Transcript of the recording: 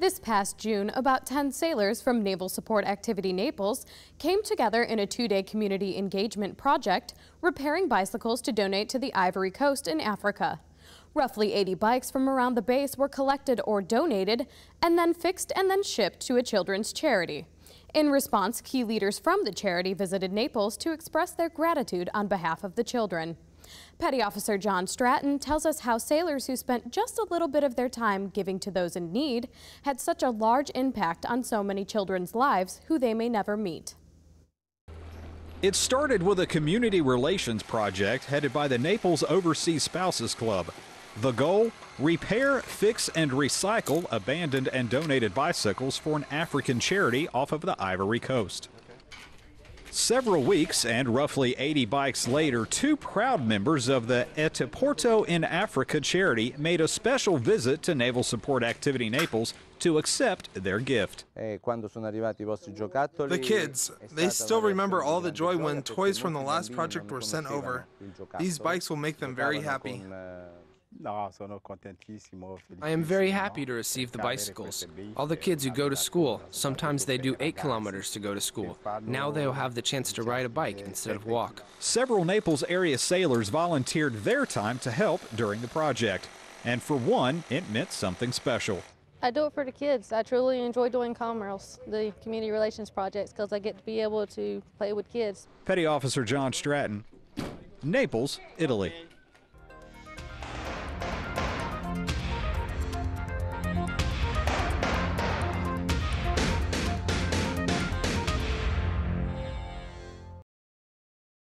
This past June, about 10 sailors from Naval Support Activity Naples came together in a two-day community engagement project, repairing bicycles to donate to the Ivory Coast in Africa. Roughly 80 bikes from around the base were collected or donated, and then fixed and then shipped to a children's charity. In response, key leaders from the charity visited Naples to express their gratitude on behalf of the children. Petty Officer John Stratton tells us how sailors who spent just a little bit of their time giving to those in need had such a large impact on so many children's lives who they may never meet. It started with a community relations project headed by the Naples Overseas Spouses Club. The goal? Repair, fix, and recycle abandoned and donated bicycles for an African charity off of the Ivory Coast. Several weeks and roughly 80 bikes later, two proud members of the Etiporto in Africa charity made a special visit to Naval Support Activity Naples to accept their gift. The kids, they still remember all the joy when toys from the last project were sent over. These bikes will make them very happy. I am very happy to receive the bicycles. All the kids who go to school, sometimes they do 8 kilometers to go to school. Now they will have the chance to ride a bike instead of walk. Several Naples area sailors volunteered their time to help during the project. And for one, it meant something special. I do it for the kids. I truly enjoy doing COMREL, the community relations projects, because I get to be able to play with kids. Petty Officer John Stratton, Naples, Italy.